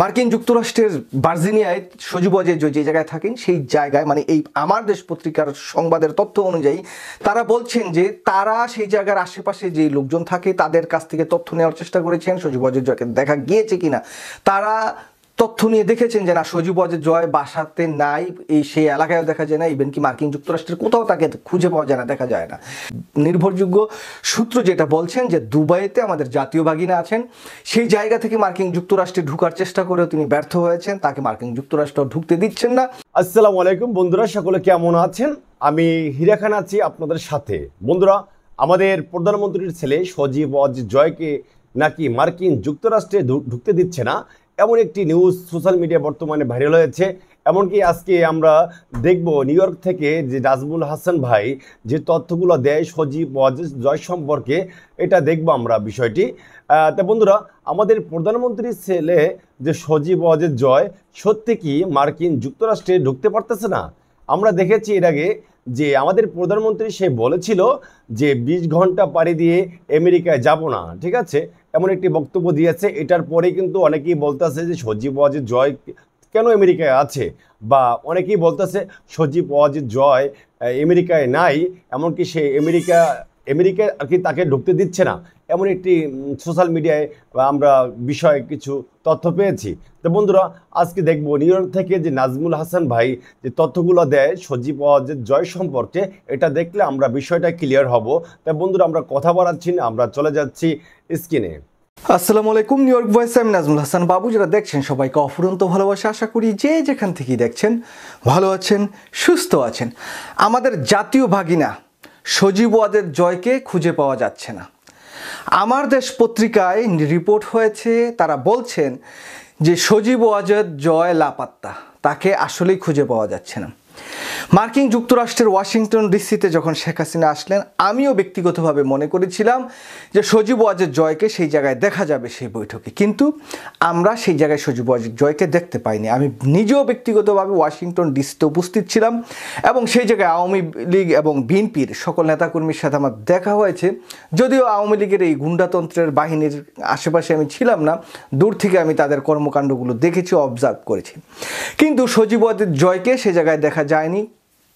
মার্কিন যুক্তরাষ্ট্রের বার্জিনিয়ায় সজীব অজয় যে জায়গায় থাকেন, সেই জায়গায় মানে এই আমার দেশ পত্রিকার সংবাদের তথ্য অনুযায়ী, তারা বলছেন যে তারা সেই জায়গার আশেপাশে যে লোকজন থাকে, তাদের কাছ থেকে তথ্য নেওয়ার চেষ্টা করেছেন। সজীব অজয় দেখা গিয়েছে কিনা, তারা তথ্য নিয়ে দেখেছেন যে না, সজীব অজয় জয় বাসাতে নাই। এই সেই এলাকায় দেখা যায় না ইভেন কি মার্কিন যুক্তরাষ্ট্রের কোথাও তাকে খুঁজে পাওয়া যায় না, দেখা যায় না। নির্ভরযোগ্য সূত্র যেটা বলছেন যে দুবাইতে আমাদের জাতীয় বাগিনা আছেন। সেই জায়গা থেকে মার্কিন যুক্তরাষ্ট্রে ঢুকার চেষ্টা করেও তিনি ব্যর্থ হয়েছেন, তাকে মার্কিন যুক্তরাষ্ট্র ঢুকতে দিচ্ছেন না। আসসালামু আলাইকুম বন্ধুরা, সকলে কেমন আছেন? আমি হীরা খান আছি আপনাদের সাথে। বন্ধুরা, আমাদের প্রধানমন্ত্রীর ছেলে সজীব অজ জয়কে নাকি মার্কিন যুক্তরাষ্ট্রে ঢুকতে দিচ্ছে না এমন একটি নিউজ সোশ্যাল মিডিয়া বর্তমানে ভাইরাল হয়েছে। এমনকি আজকে আমরা দেখব নিউ ইয়র্ক থেকে যে নাজমুল হাসান ভাই যে তথ্যগুলো দেয় সজীব জয় সম্পর্কে, এটা দেখব আমরা বিষয়টি। তা বন্ধুরা, আমাদের প্রধানমন্ত্রীর ছেলে যে সজীব অজের জয়, সত্যি কি মার্কিন যুক্তরাষ্ট্রে ঢুকতে পারতেছে না? আমরা দেখেছি এর আগে যে আমাদের প্রধানমন্ত্রী সে বলেছিল যে বিশ ঘণ্টা পাড়ি দিয়ে আমেরিকায় যাব না, ঠিক আছে? এমন একটি বক্তব্য দিয়েছে। এটার পরে কিন্তু অনেকেই বলতেছে যে সজীব ওয়াজের জয় কেন আমেরিকায় আছে? বা অনেকেই বলতেছে সজীব ওয়াজের জয় আমেরিকায় নাই, এমনকি সে আমেরিকা আমেরিকায় আর কি তাকে ঢুকতে দিচ্ছে না। এমন একটি সোশ্যাল মিডিয়ায় আমরা বিষয়ে কিছু তথ্য পেয়েছি। তো বন্ধুরা, আজকে দেখব নিউ ইয়র্ক থেকে যে নাজমুল হাসান ভাই যে তথ্যগুলো দেয় সজীব অজের জয় সম্পর্কে, এটা দেখলে আমরা বিষয়টা ক্লিয়ার হব। তাই বন্ধুরা, আমরা কথা বাড়াচ্ছি না, আমরা চলে যাচ্ছি স্ক্রিনে আসসালামু আলাইকুম নিউ ইয়র্ক ভয়েস আমি নাজমুল হাসান বাবু। যারা দেখছেন সবাইকে অফুরন্ত ভালোবাসা আশা করি যে যেখান থেকেই দেখছেন, ভালো আছেন, সুস্থ আছেন। আমাদের জাতীয় ভাগিনা সজীব ওয়াদের জয়কে খুঁজে পাওয়া যাচ্ছে না। আমার দেশ পত্রিকায় রিপোর্ট হয়েছে, তারা বলছেন যে সজীব ওয়াজের জয় লাপাত্তা, তাকে আসলেই খুঁজে পাওয়া যাচ্ছে না। মার্কিন যুক্তরাষ্ট্রের ওয়াশিংটন ডিসিতে যখন শেখ হাসিনা আসলেন, আমিও ব্যক্তিগতভাবে মনে করেছিলাম যে সজীব ওয়াজের জয়কে সেই জায়গায় দেখা যাবে সেই বৈঠকে। কিন্তু আমরা সেই জায়গায় সজীব ওয়াজের জয়কে দেখতে পাইনি। আমি নিজেও ব্যক্তিগতভাবে ওয়াশিংটন ডিসিতে উপস্থিত ছিলাম এবং সেই জায়গায় আওয়ামী লীগ এবং বিএনপির সকল নেতাকর্মীর সাথে আমার দেখা হয়েছে। যদিও আওয়ামী লীগের এই গুন্ডাতন্ত্রের বাহিনীর আশেপাশে আমি ছিলাম না, দূর থেকে আমি তাদের কর্মকাণ্ডগুলো দেখেছি অবজার্ভ করেছি। কিন্তু সজীব ওয়াজের জয়কে সে জায়গায় দেখা যায়নি।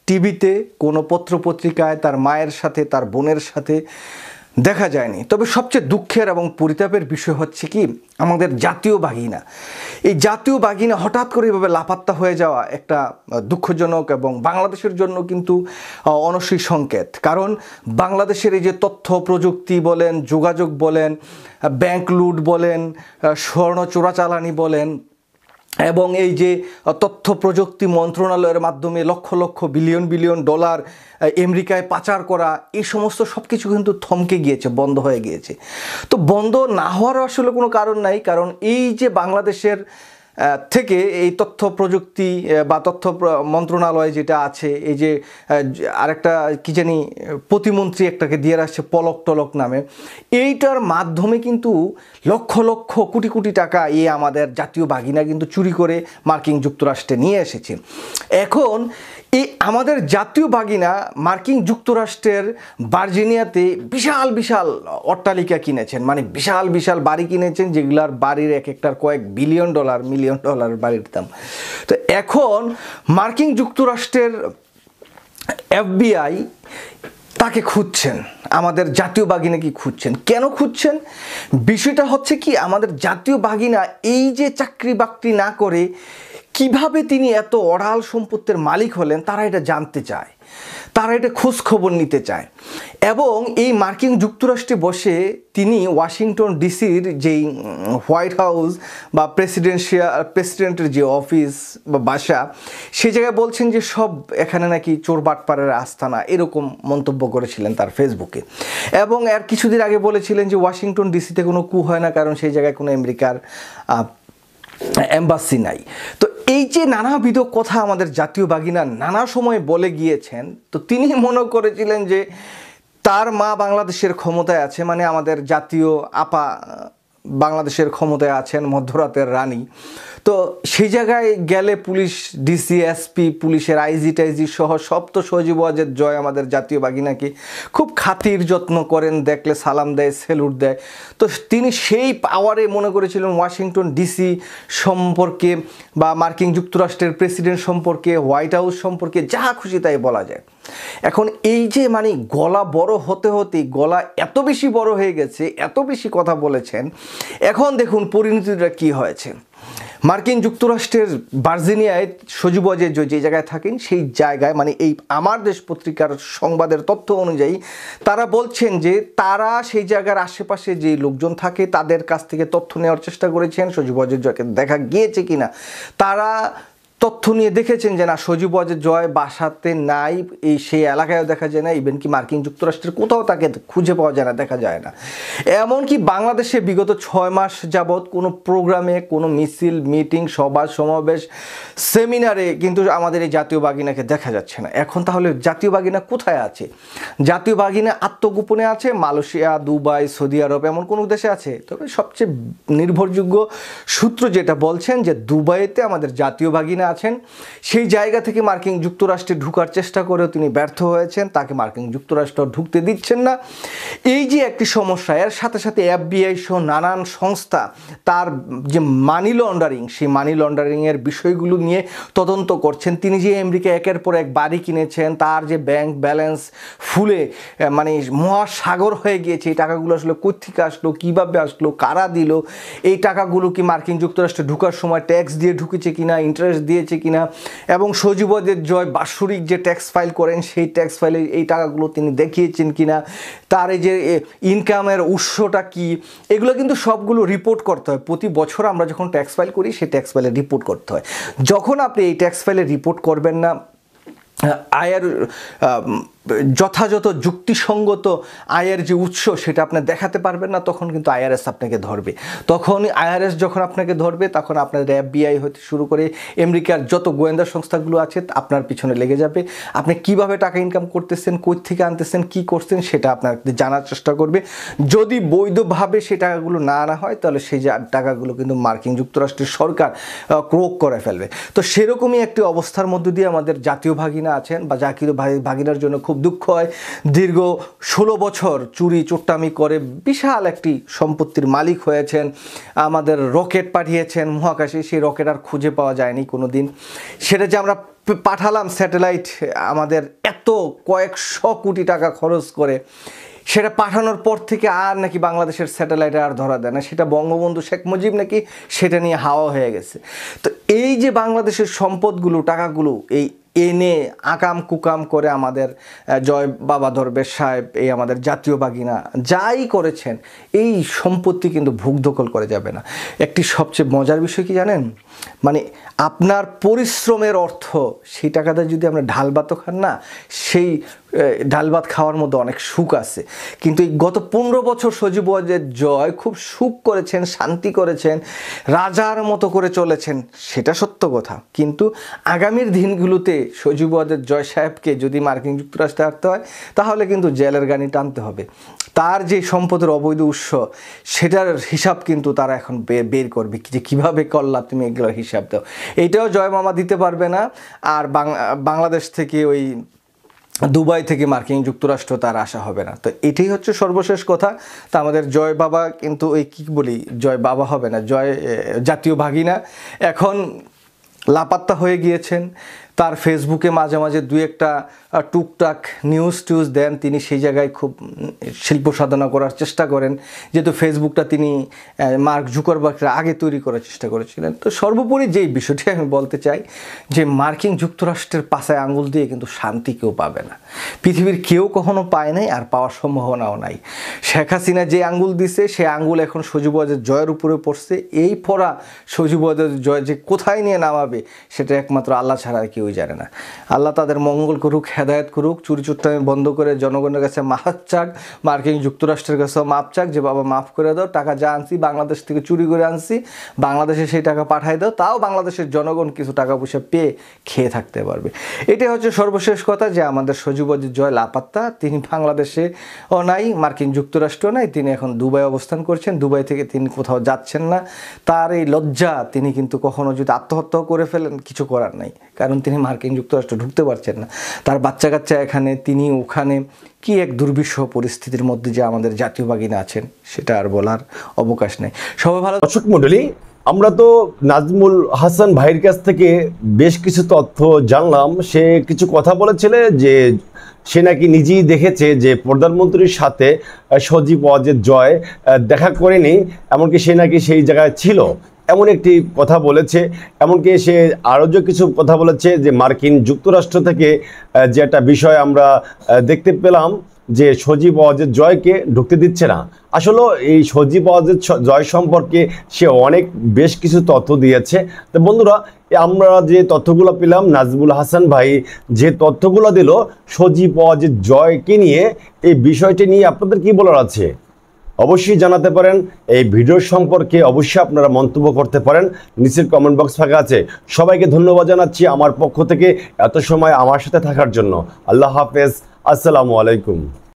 টিভিতে কোনো পত্রপত্রিকায় তার মায়ের সাথে, তার বোনের সাথে দেখা যায়নি। তবে সবচেয়ে দুঃখের এবং পরিতাপের বিষয় হচ্ছে কি, আমাদের জাতীয় বাঘিনা এই জাতীয় বাঘিনা হঠাৎ করে এভাবে লাপাত্তা হয়ে যাওয়া একটা দুঃখজনক এবং বাংলাদেশের জন্য কিন্তু অনস্বী সংকেত। কারণ বাংলাদেশের এই যে তথ্য প্রযুক্তি বলেন, যোগাযোগ বলেন, ব্যাংক লুট বলেন স্বর্ণ চোরাচালানি বলেন এবং এই যে তথ্য প্রযুক্তি মন্ত্রণালয়ের মাধ্যমে lakh lakh billion billion dollar আমেরিকায় পাচার করা এই সমস্ত সব কিছু কিন্তু থমকে গিয়েছে, বন্ধ হয়ে গিয়েছে। তো বন্ধ না হওয়ার আসলে কোনো কারণ নাই, কারণ এই যে বাংলাদেশের থেকে এই তথ্য প্রযুক্তি বা তথ্য মন্ত্রণালয় যেটা আছে, এই যে আরেকটা কি জানি প্রতিমন্ত্রী একটাকে দিয়ে রাখছে পলক টলক নামে, এইটার মাধ্যমে কিন্তু লক্ষ লক্ষ কোটি কোটি টাকা এ আমাদের জাতীয় বাগিনা কিন্তু চুরি করে মার্কিন যুক্তরাষ্ট্রে নিয়ে এসেছে। এখন এই আমাদের জাতীয় বাগিনা মার্কিন যুক্তরাষ্ট্রের ভার্জিনিয়াতে বিশাল বিশাল অট্টালিকা কিনেছেন। মানে বিশাল বিশাল বাড়ি কিনেছেন যেগুলার বাড়ির এক একটার কয়েক বিলিয়ন ডলার, মিলিয়ন ডলার বাড়ির দাম। তো এখন মার্কিন যুক্তরাষ্ট্রের এফবিআই তাকে খুঁজছেন। আমাদের জাতীয় বাগিনা কি খুঁজছেন? কেন খুঁজছেন? বিষয়টা হচ্ছে কি, আমাদের জাতীয় বাগিনা এই যে চাকরি বাকরি না করে কীভাবে তিনি এত অড়াল সম্পত্তির মালিক হলেন, তারা এটা জানতে চায়। তারা এটা খোঁজ খবর নিতে চায়। এবং এই মার্কিন যুক্তরাষ্ট্রে বসে তিনি ওয়াশিংটন ডিসির যেই হোয়াইট হাউস বা প্রেসিডেন্সিয়াল প্রেসিডেন্টের যে অফিস বা বাসা, সে জায়গায় বলছেন যে সব এখানে নাকি চোর বাটপাড়ের আস্থানা এরকম মন্তব্য করেছিলেন তার ফেসবুকে। এবং এর কিছুদিন আগে বলেছিলেন যে ওয়াশিংটন ডিসিতে কোনো কু হয় না, কারণ সেই জায়গায় কোনো আমেরিকার আহ, এম্বাসি নাই। তো এই যে নানাবিধ কথা আমাদের জাতীয় বাগিনা নানা সময় বলে গিয়েছেন তো তিনি মনে করেছিলেন যে তার মা বাংলাদেশের ক্ষমতায় আছে মানে আমাদের জাতীয় আপা বাংলাদেশের ক্ষমতায় আছেন মধ্যরাতের রানী। তো সেই জায়গায় গেলে পুলিশ ডিসি এসপি পুলিশের আইজি টাইজি সহ সব তো সজীব ওয়াজেদ জয় আমাদের জাতীয় বাগিনাকে খুব খাতির যত্ন করেন, দেখলে সালাম দেয়, সেলুট দেয়। তো তিনি সেই পাওয়ারে মনে করেছিলেন ওয়াশিংটন ডিসি সম্পর্কে বা মার্কিন যুক্তরাষ্ট্রের প্রেসিডেন্ট সম্পর্কে, হোয়াইট হাউস সম্পর্কে যা খুশি তাই বলা যায়। এখন এই যে মানে গলা বড় হতে হতে, গলা এত বেশি বড় হয়ে গেছে, এত বেশি কথা বলেছেন, এখন দেখুন পরিণতিটা কি হয়েছে। মার্কিন যুক্তরাষ্ট্রের ভার্জিনিয়ায় সজীব অজয় যে জায়গায় থাকেন, সেই জায়গায় মানে এই আমার দেশ পত্রিকার সংবাদের তথ্য অনুযায়ী, তারা বলছেন যে তারা সেই জায়গার আশেপাশে যে লোকজন থাকে, তাদের কাছ থেকে তথ্য নেওয়ার চেষ্টা করেছেন। সজীব অজয় জয়কে দেখা গিয়েছে কিনা? তারা তথ্য নিয়ে দেখেছেন যে না, সজীব অজয় জয় বাসাতে নাই। এই সেই এলাকায়ও দেখা যায় না ইভেন কি মার্কিন যুক্তরাষ্ট্রের কোথাও তাকে খুঁজে পাওয়া যায় না, দেখা যায় না। এমনকি বাংলাদেশে বিগত ছয় মাস যাবৎ কোনো প্রোগ্রামে, কোনো মিছিল, মিটিং, সভা, সমাবেশ, সেমিনারে কিন্তু আমাদের এই জাতীয় বাগিনাকে দেখা যাচ্ছে না। এখন তাহলে জাতীয় বাগিনা কোথায় আছে? জাতীয় বাগিনা আত্মগোপনে আছে? মালয়েশিয়া, দুবাই, সৌদি আরব এমন কোনো দেশে আছে? তবে সবচেয়ে নির্ভরযোগ্য সূত্র যেটা বলছেন যে দুবাইতে আমাদের জাতীয় বাগিনা আছেন। সেই জায়গা থেকে মার্কিন যুক্তরাষ্ট্রে ঢুকার চেষ্টা করেও তিনি ব্যর্থ হয়েছেন। তাকে মার্কিন যুক্তরাষ্ট্র ঢুকতে দিচ্ছেন না। এই যে একটি সমস্যা, এর সাথে সাথে এফবিআই সহ নানান সংস্থা তার যে মানি লন্ডারিং সেই মানি লন্ডারিংয়ের বিষয়গুলো নিয়ে তদন্ত করছেন। তিনি যে আমেরিকা একের পর এক বাড়ি কিনেছেন, তার যে ব্যাংক ব্যালেন্স ফুলে মানে মহাসাগর হয়ে গিয়েছে, এই টাকাগুলো আসলে কোথেকে আসলো, কীভাবে আসলো, কারা দিল, এই টাকাগুলো কি মার্কিন যুক্তরাষ্ট্রে ঢুকার সময় ট্যাক্স দিয়ে ঢুকেছে কিনা ইন্টারেস্ট দিয়েছে কিনা এবং সজীবদের জয় বাৎসরিক যে ট্যাক্স ফাইল করেন, সেই ট্যাক্স ফাইলে এই টাকাগুলো তিনি দেখিয়েছেন কিনা, তার এই যে ইনকামের উৎসটা কি, এগুলো কিন্তু সবগুলো রিপোর্ট করতে হয়। প্রতি বছর আমরা যখন ট্যাক্স ফাইল করি, সেই ট্যাক্স ফাইলে রিপোর্ট করতে হয়। যখন আপনি এই ট্যাক্স ফাইলে রিপোর্ট করবেন না আয়ের যথাযথ যুক্তিসঙ্গত আয়ের যে উৎস সেটা আপনি দেখাতে পারবেন না, তখন কিন্তু আইআরএস আপনাকে ধরবে। তখন আইআরএস যখন আপনাকে ধরবে, তখন আপনার এফবিআই হতে শুরু করে আমেরিকার যত গোয়েন্দা সংস্থাগুলো আছে, আপনার পিছনে লেগে যাবে। আপনি কীভাবে টাকা ইনকাম করতেছেন, কই থেকে আনতেছেন, কি করছেন, সেটা আপনার জানার চেষ্টা করবে। যদি বৈধভাবে সেই টাকাগুলো না আনা হয়, তাহলে সেই টাকাগুলো কিন্তু মার্কিন যুক্তরাষ্ট্রের সরকার ক্রোক করে ফেলবে। তো সেরকমই একটি অবস্থার মধ্য দিয়ে আমাদের জাতীয় ভাগিনা আছেন বা জাতীয় ভাগিনার জন্য খুব দুঃখ হয়। দীর্ঘ ষোলো বছর চুরি চোট্টামি করে বিশাল একটি সম্পত্তির মালিক হয়েছেন। আমাদের রকেট পাঠিয়েছেন মহাকাশে, সেই রকেট আর খুঁজে পাওয়া যায়নি কোনো দিন সেটা যে আমরা পাঠালাম স্যাটেলাইট, আমাদের এত কয়েকশো কোটি টাকা খরচ করে, সেটা পাঠানোর পর থেকে আর নাকি বাংলাদেশের স্যাটেলাইটে আর ধরা দেয় না। সেটা বঙ্গবন্ধু শেখ মুজিব নাকি সেটা নিয়ে হাওয়া হয়ে গেছে। তো এই যে বাংলাদেশের সম্পদগুলো, টাকাগুলো, এই এনে আকাম কুকাম করে আমাদের জয় বাবা দরবেশ সাহেব, এই আমাদের জাতীয় বাগিনা। যাই করেছেন, এই সম্পত্তি কিন্তু ভুগদখল করে যাবে না। একটি সবচেয়ে মজার বিষয় কি জানেন? মানে আপনার পরিশ্রমের অর্থ, সেই টাকাটা যদি আমরা ঢাল ভাতও খান না, সেই ডাল ভাত খাওয়ার মধ্যে অনেক সুখ আছে। কিন্তু এই গত পনেরো বছর সজীব ওয়াজেদ জয় খুব সুখ করেছেন, শান্তি করেছেন, রাজার মতো করে চলেছেন, সেটা সত্য কথা। কিন্তু আগামীর দিনগুলোতে সজীব ওয়াজেদ জয় সাহেবকে যদি মার্কিন যুক্তরাষ্ট্রে আসতে হয়, তাহলে কিন্তু জেলের গানি টানতে হবে। তার যে সম্পদের অবৈধ উৎস, সেটার হিসাব কিন্তু তারা এখন বের করবে। যে কীভাবে করলা তুমি এগুলোর হিসাব দাও। এটাও জয় মামা দিতে পারবে না। আর বাংলাদেশ থেকে ওই দুবাই থেকে মার্কিন যুক্তরাষ্ট্র তার আশা হবে না। তো এটাই হচ্ছে সর্বশেষ কথা। তা আমাদের জয় বাবা কিন্তু ওই কী বলি, জয় বাবা হবে না, জয় জাতীয় ভাগিনা। এখন লাপাত্তা হয়ে গিয়েছেন। তার ফেসবুকে মাঝে মাঝে দু একটা টুকটাক নিউজ টিউজ দেন। তিনি সেই জায়গায় খুব শিল্প সাধনা করার চেষ্টা করেন। যেহেতু ফেসবুকটা তিনি মার্ক জুকারবার্গের আগে তৈরি করার চেষ্টা করেছিলেন। তো সর্বোপরি যেই বিষয়টি আমি বলতে চাই, যে মার্কিন যুক্তরাষ্ট্রের পাশায় আঙুল দিয়ে কিন্তু শান্তি কেউ পাবে না। পৃথিবীর কেউ কখনো পায় নাই আর পাওয়ার সম্ভাবনাও নাই। শেখ হাসিনা যে আঙ্গুল দিছে, সে আঙ্গুল এখন সজীবদের জয়ের উপরে পড়ছে। এই পড়া সজীবদের জয় যে কোথায় নিয়ে নামাবে, সেটা একমাত্র আল্লাহ ছাড়া আর কেউ কেউই জানে না। আল্লাহ তাদের মঙ্গল করুক, হেদায়েত করুক চুরি চুট্টামি বন্ধ করে জনগণের কাছে মাফ চাক, মার্কিন যুক্তরাষ্ট্রের কাছে মাপ চাক যে, বাবা, মাফ করে দাও, টাকা যা আনছি, বাংলাদেশ থেকে চুরি করে আনছি, বাংলাদেশে সেই টাকা পাঠাই দাও, তাও বাংলাদেশের জনগণ কিছু টাকা পয়সা পেয়ে খেয়ে থাকতে পারবে। এটাই হচ্ছে সর্বশেষ কথা যে, আমাদের সজীবজিৎ জয় লাপাত্তা, তিনি বাংলাদেশে ও নাই, মার্কিন যুক্তরাষ্ট্র নাই, তিনি এখন দুবাই অবস্থান করছেন। দুবাই থেকে তিনি কোথাও যাচ্ছেন না। তার এই লজ্জা তিনি কিন্তু কখনো যদি আত্মহত্যাও করে ফেলেন, কিছু করার নাই। কারণ তিনি মার্কিন যুক্তরাষ্ট্র ঢুকতে পারছেন না। তার বাচ্চা কাচ্চা এখানে, তিনি ওখানে, কি এক দুর্বিষহ পরিস্থিতির মধ্যে যে আমাদের জাতীয় বাগিনা আছেন, সেটা আর বলার অবকাশ নেই। সবাই ভালো দর্শক মন্ডলী আমরা তো নাজমুল হাসান ভাইয়ের কাছ থেকে বেশ কিছু তথ্য জানলাম। সে কিছু কথা বলেছিল যে সে নাকি নিজেই দেখেছে যে প্রধানমন্ত্রীর সাথে সজীব ওয়াজেদ জয় দেখা করেনি, এমনকি সে নাকি সেই জায়গায় ছিল। এমন একটি কথা বলেছে, এমনকি সে আরও যে কিছু কথা বলেছে যে মার্কিন যুক্তরাষ্ট্র থেকে যে একটা বিষয় আমরা দেখতে পেলাম যে সজীব অজের জয়কে ঢুকতে দিচ্ছে না। আসলে এই সজীব অজের জয় সম্পর্কে সে অনেক বেশ কিছু তথ্য দিয়েছে। তো বন্ধুরা আমরা যে তথ্যগুলো পেলাম, নাজমুল হাসান ভাই যে তথ্যগুলো দিল সজীব অজের জয়কে নিয়ে, এই বিষয়টি নিয়ে আপনাদের কি বলার আছে? অবশ্যই জানাতে পারেন। এই ভিডিও সম্পর্কে অবশ্যই আপনারা মন্তব্য করতে পারেন। নিচের কমেন্ট বক্স ফাঁকা আছে। সবাইকে ধন্যবাদ জানাচ্ছি আমার পক্ষ থেকে এত সময় আমার সাথে থাকার জন্য। আল্লাহ হাফেজ। আসসালামু আলাইকুম।